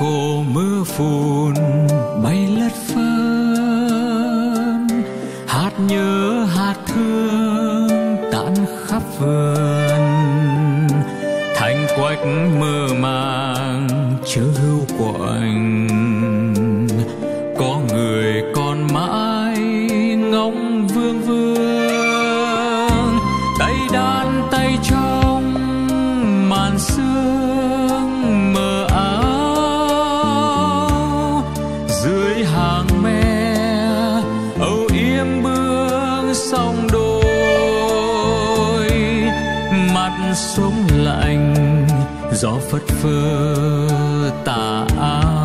cô mưa phùn, bay lất phơn. Hát nhớ hát thương tản khắp vườn. Thành quách mơ màng, chớ hưu của anh. Mát sống lạnh gió phất phơ tà áo.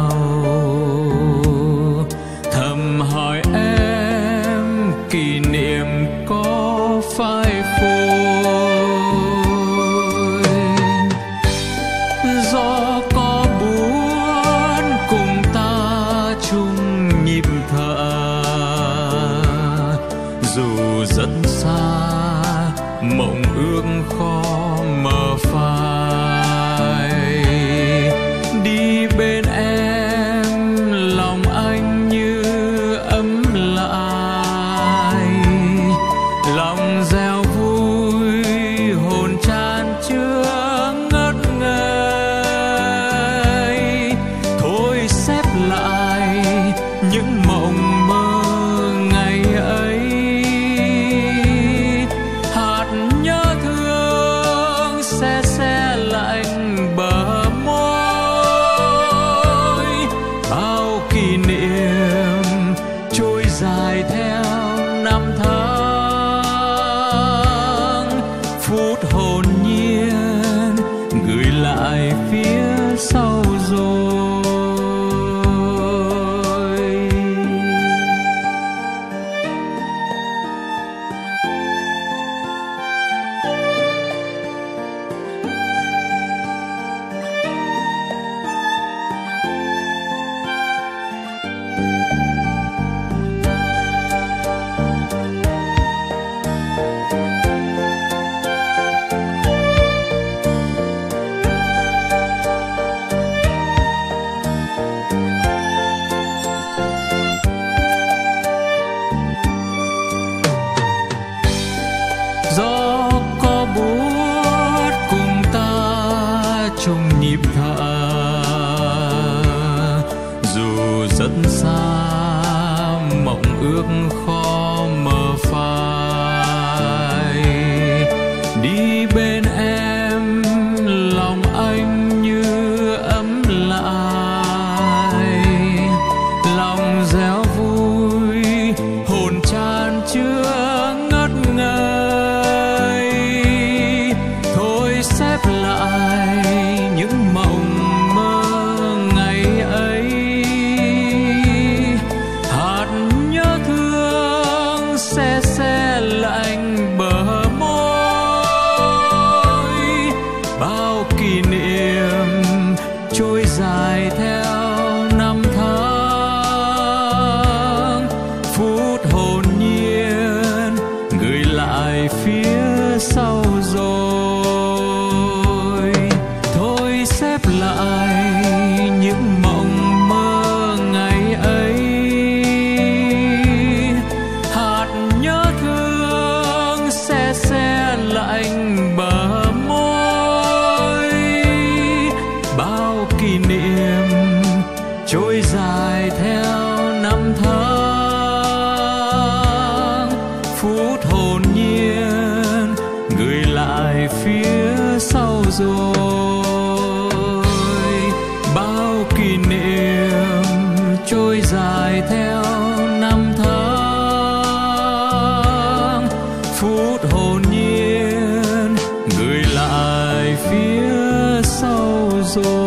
Những mộng mơ ngày ấy. Hạt nhớ thương xe xe lạnh bờ môi. Bao kỷ niệm trôi dài theo năm tháng ta chung nhịp thở. Dù rất xa mộng ước khó phía sau rồi, bao kỷ niệm trôi dài theo năm tháng. Phút hồn nhiên, người lại phía sau rồi.